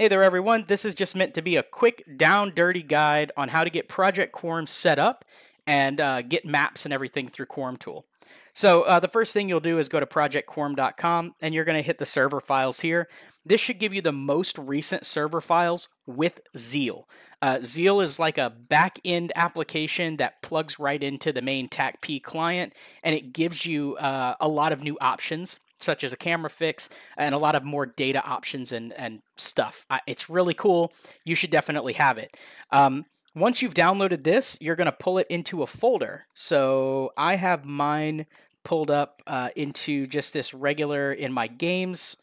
Hey there, everyone. This is just meant to be a quick, down dirty guide on how to get Project Quarm set up and uh, get maps and everything through Quarm Tool. So, uh, the first thing you'll do is go to projectquarm.com and you're going to hit the server files here. This should give you the most recent server files with Zeal. Uh, Zeal is like a back end application that plugs right into the main TAKP client and it gives you uh, a lot of new options such as a camera fix and a lot of more data options and, and stuff. It's really cool. You should definitely have it. Um, once you've downloaded this, you're going to pull it into a folder. So I have mine pulled up uh, into just this regular in my games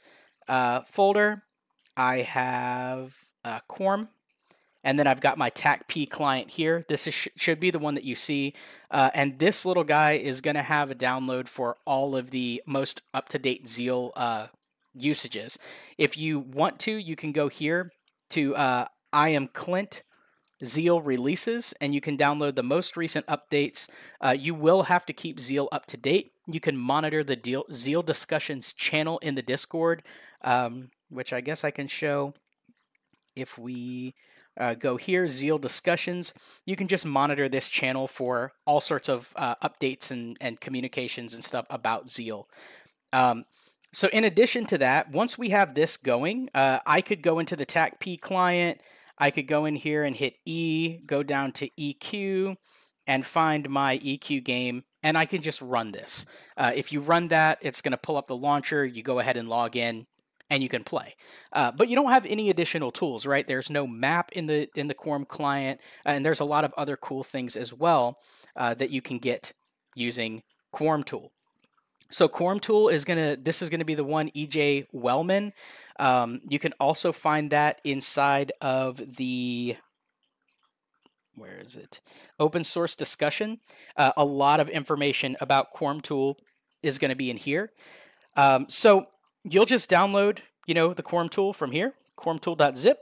uh, folder. I have uh, Quarm and then I've got my TAKP client here. This is, should be the one that you see. Uh, and this little guy is going to have a download for all of the most up-to-date Zeal uh, usages. If you want to, you can go here to uh, I am Clint Zeal releases, and you can download the most recent updates. Uh, you will have to keep Zeal up to date. You can monitor the deal, Zeal discussions channel in the Discord, um, which I guess I can show if we uh, go here, Zeal discussions. You can just monitor this channel for all sorts of uh, updates and, and communications and stuff about Zeal. Um, so in addition to that, once we have this going, uh, I could go into the TAKP client. I could go in here and hit E, go down to EQ, and find my EQ game, and I can just run this. Uh, if you run that, it's going to pull up the launcher. You go ahead and log in, and you can play. Uh, but you don't have any additional tools, right? There's no map in the in the Quarm client, uh, and there's a lot of other cool things as well uh, that you can get using Quarm Tool. So Quarm Tool is gonna this is gonna be the one EJ Wellman. Um, you can also find that inside of the where is it? Open source discussion. Uh, a lot of information about Quarm Tool is going to be in here. Um, so you'll just download, you know, the Quarm tool from here, quarmtool.zip.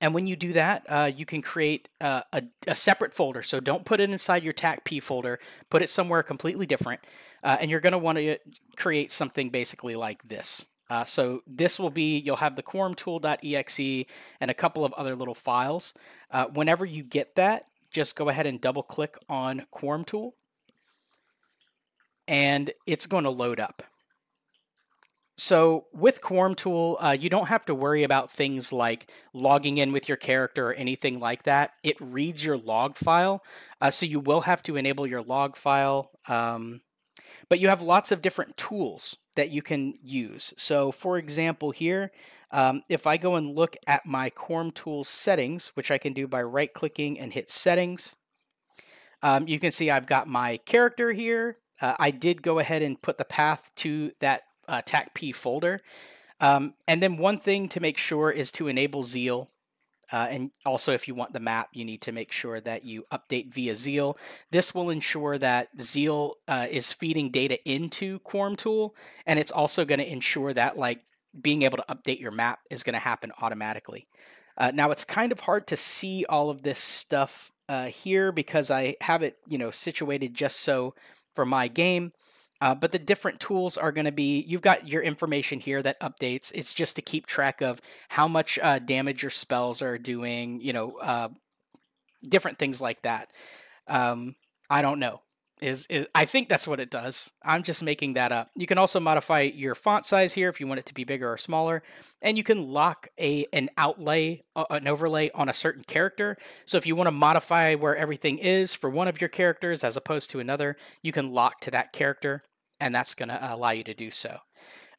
And when you do that, uh, you can create uh, a, a, separate folder. So don't put it inside your TAKP folder. Put it somewhere completely different. Uh, and you're going to want to create something basically like this. Uh, so this will be, you'll have the quarmtool.exe and a couple of other little files. Uh, whenever you get that, just go ahead and double click on Quarm Tool. And it's going to load up. So with Quarm Tool, uh, you don't have to worry about things like logging in with your character or anything like that. It reads your log file, uh, so you will have to enable your log file. Um, but you have lots of different tools that you can use. So for example here, um, if I go and look at my Quarm Tool settings, which I can do by right-clicking and hit Settings, um, you can see I've got my character here. Uh, I did go ahead and put the path to that uh, TAKP folder. Um, and then one thing to make sure is to enable Zeal. Uh, and also, if you want the map, you need to make sure that you update via Zeal. This will ensure that Zeal uh, is feeding data into Quarm Tool, and it's also going to ensure that like being able to update your map is going to happen automatically. Uh, now, it's kind of hard to see all of this stuff uh, here because I have it, you know, situated just so for my game. Uh, but the different tools are going to be you've got your information here that updates. It's just to keep track of how much uh, damage your spells are doing, you know, uh, different things like that. Um, I don't know. Is, is I think that's what it does. I'm just making that up. You can also modify your font size here if you want it to be bigger or smaller, and you can lock a an outlay, uh, an overlay on a certain character. So if you want to modify where everything is for one of your characters as opposed to another, you can lock to that character, and that's going to allow you to do so.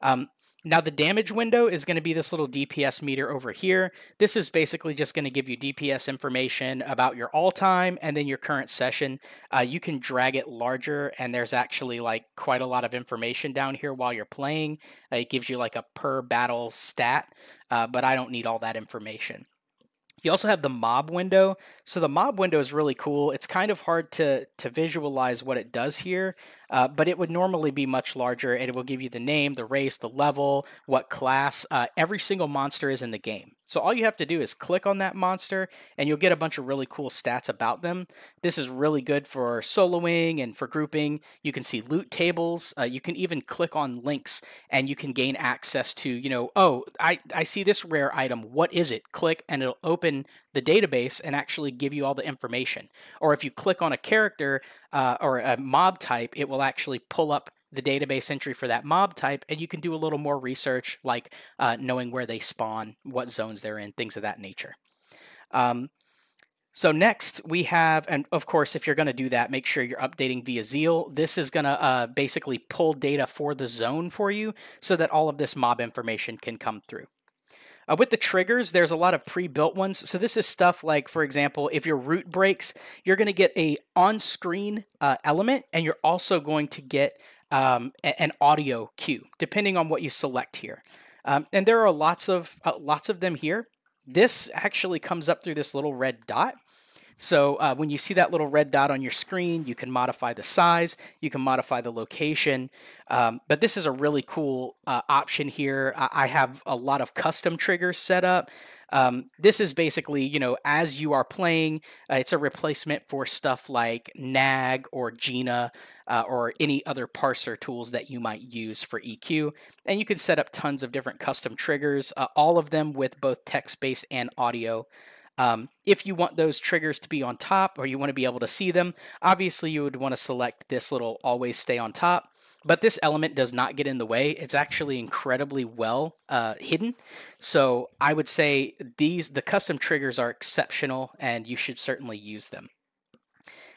Um, now the damage window is going to be this little DPS meter over here. This is basically just going to give you DPS information about your all time and then your current session. Uh, you can drag it larger and there's actually like quite a lot of information down here while you're playing. Uh, it gives you like a per battle stat, uh, but I don't need all that information. You also have the mob window. So the mob window is really cool. It's kind of hard to to visualize what it does here, uh, but it would normally be much larger and it will give you the name, the race, the level, what class. Uh, every single monster is in the game. So all you have to do is click on that monster and you'll get a bunch of really cool stats about them. This is really good for soloing and for grouping. You can see loot tables. Uh, you can even click on links and you can gain access to, you know, oh, I, I see this rare item. What is it? Click and it'll open the database and actually give you all the information. Or if you click on a character uh, or a mob type, it will actually pull up the database entry for that mob type, and you can do a little more research, like uh, knowing where they spawn, what zones they're in, things of that nature. Um, so next we have, and of course, if you're going to do that, make sure you're updating via Zeal. This is going to uh, basically pull data for the zone for you so that all of this mob information can come through. Uh, with the triggers, there's a lot of pre-built ones. So this is stuff like, for example, if your root breaks, you're going to get a on-screen uh, element, and you're also going to get um, an audio cue, depending on what you select here. Um, and there are lots of uh, lots of them here. This actually comes up through this little red dot. So uh, when you see that little red dot on your screen, you can modify the size, you can modify the location. Um, but this is a really cool uh, option here. I have a lot of custom triggers set up. Um, this is basically, you know, as you are playing, uh, it's a replacement for stuff like Nag or Gina uh, or any other parser tools that you might use for EQ. And you can set up tons of different custom triggers, uh, all of them with both text based and audio. Um, if you want those triggers to be on top or you want to be able to see them, obviously you would want to select this little always stay on top. But this element does not get in the way. It's actually incredibly well uh, hidden. So I would say these the custom triggers are exceptional and you should certainly use them.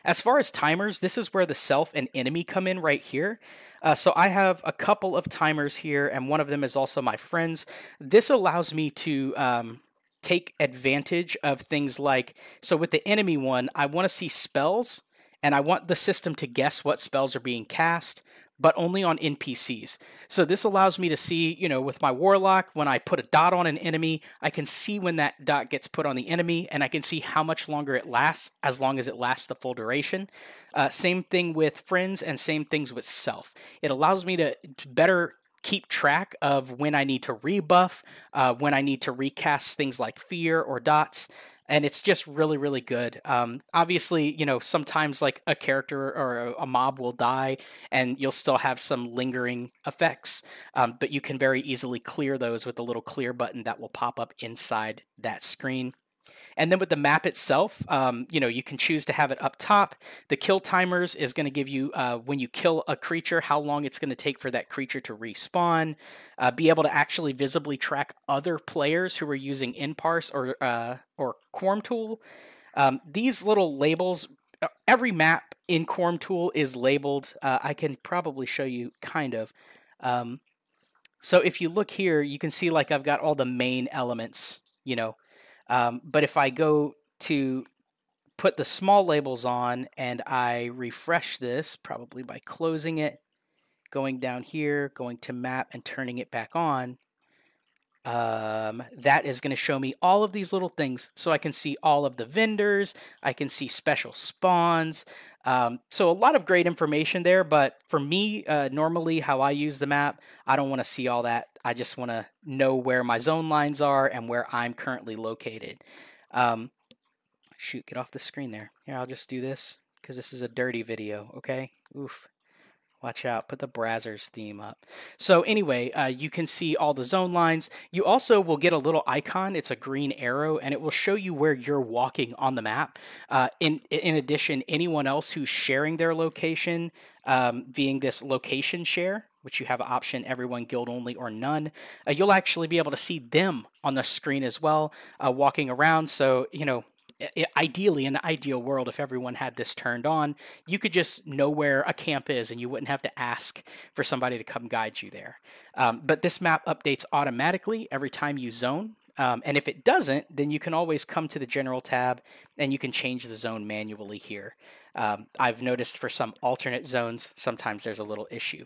As far as timers, this is where the self and enemy come in right here. Uh, so I have a couple of timers here, and one of them is also my friends. This allows me to um, take advantage of things like so with the enemy one, I want to see spells, and I want the system to guess what spells are being cast but only on NPCs. So this allows me to see, you know, with my Warlock, when I put a dot on an enemy, I can see when that dot gets put on the enemy, and I can see how much longer it lasts, as long as it lasts the full duration. Uh, same thing with friends, and same things with self. It allows me to better keep track of when I need to rebuff, uh, when I need to recast things like fear or dots and it's just really really good. Um, obviously you know sometimes like a character or a, mob will die and you'll still have some lingering effects um, but you can very easily clear those with a little clear button that will pop up inside that screen and then with the map itself, um, you know, you can choose to have it up top. The kill timers is going to give you, uh, when you kill a creature, how long it's going to take for that creature to respawn. Uh, be able to actually visibly track other players who are using nparse or uh, or Quarm Tool. Um, these little labels, uh, every map in Quarm Tool is labeled. Uh, I can probably show you kind of. Um, so if you look here, you can see like I've got all the main elements, you know, um, but if I go to put the small labels on and I refresh this, probably by closing it, going down here, going to map and turning it back on, um, that is going to show me all of these little things. So I can see all of the vendors, I can see special spawns. Um, so a lot of great information there, but for me, uh, normally how I use the map, I don't want to see all that. I just want to know where my zone lines are and where I'm currently located. Um, shoot, get off the screen there. Here, I'll just do this because this is a dirty video, okay? Oof. Watch out, put the Brazzers theme up. So anyway, uh, you can see all the zone lines. You also will get a little icon. It's a green arrow, and it will show you where you're walking on the map. Uh, in, in addition, anyone else who's sharing their location, um, being this location share, which you have option everyone guild only or none uh, you'll actually be able to see them on the screen as well uh, walking around so you know ideally in the ideal world if everyone had this turned on you could just know where a camp is and you wouldn't have to ask for somebody to come guide you there. Um, but this map updates automatically every time you zone. Um, and if it doesn't then you can always come to the general tab and you can change the zone manually here. Um, i've noticed for some alternate zones sometimes there's a little issue.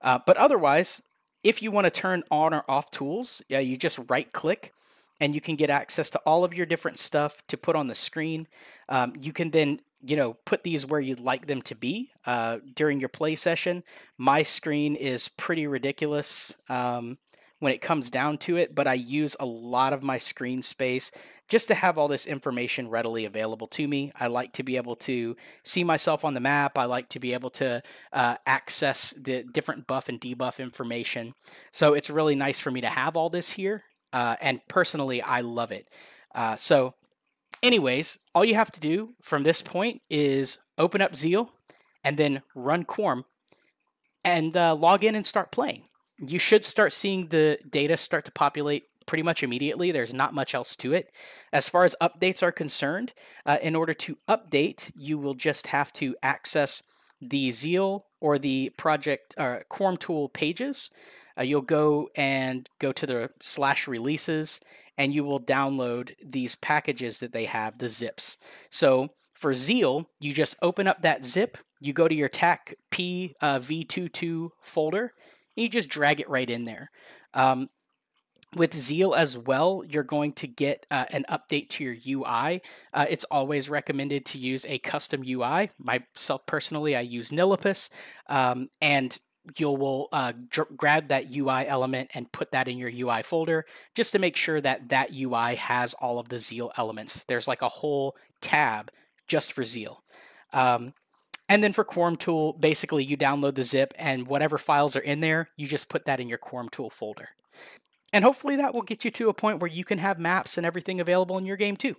Uh, but otherwise if you want to turn on or off tools yeah, you just right click and you can get access to all of your different stuff to put on the screen. Um, you can then you know, put these where you'd like them to be uh, during your play session. My screen is pretty ridiculous um, when it comes down to it, but I use a lot of my screen space just to have all this information readily available to me. I like to be able to see myself on the map. I like to be able to uh, access the different buff and debuff information. So it's really nice for me to have all this here. Uh, and personally, I love it. Uh, so anyways, all you have to do from this point is open up Zeal and then run Quarm and uh, log in and start playing. You should start seeing the data start to populate pretty much immediately. There's not much else to it. As far as updates are concerned, uh, in order to update, you will just have to access the Zeal or the project uh, Quarm tool pages. Uh, you'll go and go to the slash releases and you will download these packages that they have, the zips. So for Zeal, you just open up that zip, you go to your TAC P uh, V22 folder, and you just drag it right in there. Um, with Zeal as well, you're going to get uh, an update to your UI. Uh, it's always recommended to use a custom UI. Myself personally, I use Nillipuss, um, and you will uh, dr- grab that UI element and put that in your UI folder just to make sure that that UI has all of the Zeal elements. There's like a whole tab just for Zeal. Um, and then for Quarm Tool, basically you download the zip and whatever files are in there, you just put that in your Quarm Tool folder. And hopefully that will get you to a point where you can have maps and everything available in your game too.